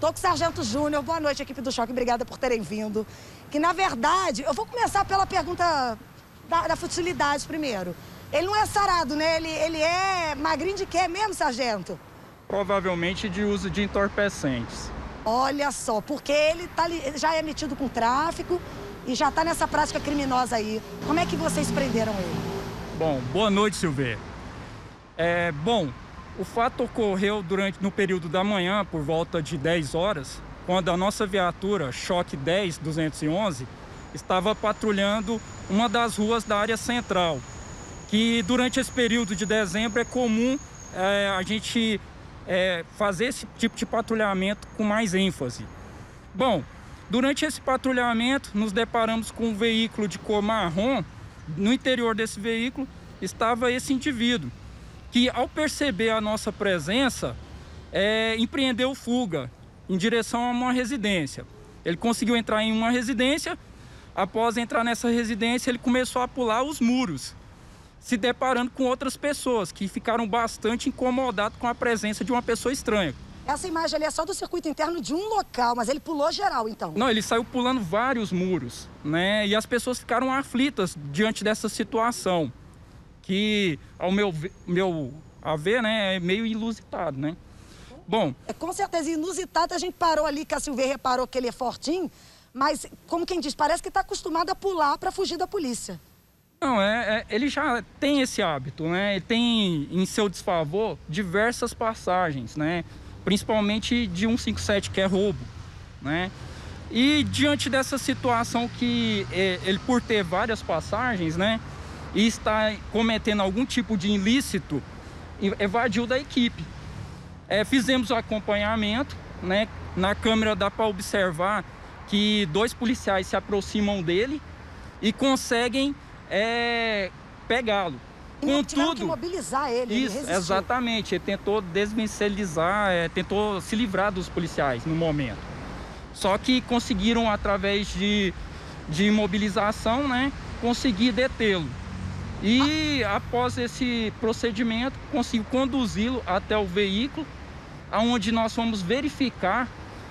Tô com o Sargento Júnior, boa noite, equipe do Choque, obrigada por terem vindo. Que, na verdade, eu vou começar pela pergunta da, da futilidade primeiro. Ele não é sarado, né? Ele, ele é magrinho de quê mesmo, Sargento? Provavelmente de uso de entorpecentes. Olha só, porque ele, tá, ele já é metido com tráfico e já está nessa prática criminosa aí. Como é que vocês prenderam ele? Bom, boa noite, Silveira. É, bom, o fato ocorreu durante no período da manhã, por volta de 10 horas, quando a nossa viatura Choque 10 211 estava patrulhando uma das ruas da área central, que durante esse período de dezembro é comum é, a gente é, fazer esse tipo de patrulhamento com mais ênfase. Bom, durante esse patrulhamento nos deparamos com um veículo de cor marrom. No interior desse veículo estava esse indivíduo que ao perceber a nossa presença, é, empreendeu fuga em direção a uma residência. Ele conseguiu entrar em uma residência, após entrar nessa residência, ele começou a pular os muros, se deparando com outras pessoas que ficaram bastante incomodados com a presença de uma pessoa estranha. Essa imagem ali é só do circuito interno de um local, mas ele pulou geral, então? Não, ele saiu pulando vários muros, né? E as pessoas ficaram aflitas diante dessa situação que, ao meu, meu a ver, né, é meio inusitado, né? Bom... É, com certeza, inusitado, a gente parou ali, que a Silveira reparou que ele é fortinho, mas, como quem diz, parece que está acostumado a pular para fugir da polícia. Não, é, é, ele já tem esse hábito, né? Ele tem em seu desfavor diversas passagens, né? Principalmente de 157, que é roubo, né? E diante dessa situação que é, ele, por ter várias passagens, né? E está cometendo algum tipo de ilícito, evadiu da equipe. É, fizemos o acompanhamento, né? Na câmera dá para observar que dois policiais se aproximam dele e conseguem é, pegá-lo. Contudo, que mobilizar ele, isso, ele exatamente. Ele tentou desvencilizar, é, tentou se livrar dos policiais no momento. Só que conseguiram, através de, de imobilização, né, conseguir detê-lo. E após esse procedimento, consigo conduzi-lo até o veículo, onde nós vamos verificar,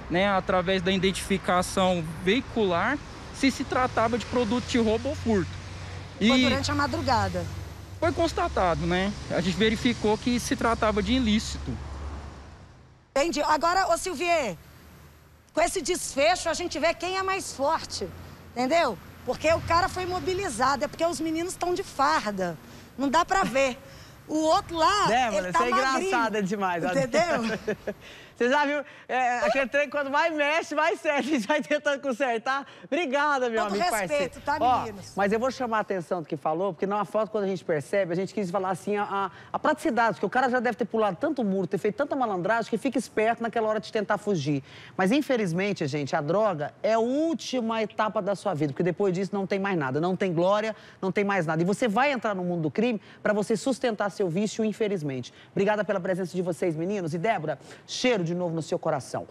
né, através da identificação veicular, se se tratava de produto de roubo ou furto. E foi durante a madrugada? Foi constatado, né? A gente verificou que se tratava de ilícito. Entendi. Agora, ô Silvier, com esse desfecho a gente vê quem é mais forte, entendeu? Porque o cara foi mobilizado, é porque os meninos estão de farda. Não dá pra ver. O outro lá, Débora, ele tá você é engraçada demais. Entendeu? Você já viu? É, aquele trem, quando vai mexe, vai certo. A gente vai tentando consertar. Obrigada, meu Todo amigo respeito, parceiro. tá, Ó, meninos? mas eu vou chamar a atenção do que falou, porque na foto, quando a gente percebe, a gente quis falar assim, a, a praticidade, porque o cara já deve ter pulado tanto muro, ter feito tanta malandragem, que fica esperto naquela hora de tentar fugir. Mas, infelizmente, gente, a droga é a última etapa da sua vida, porque depois disso não tem mais nada. Não tem glória, não tem mais nada. E você vai entrar no mundo do crime para você sustentar seu vício, infelizmente. Obrigada pela presença de vocês, meninos. E, Débora, cheiro de novo no seu coração.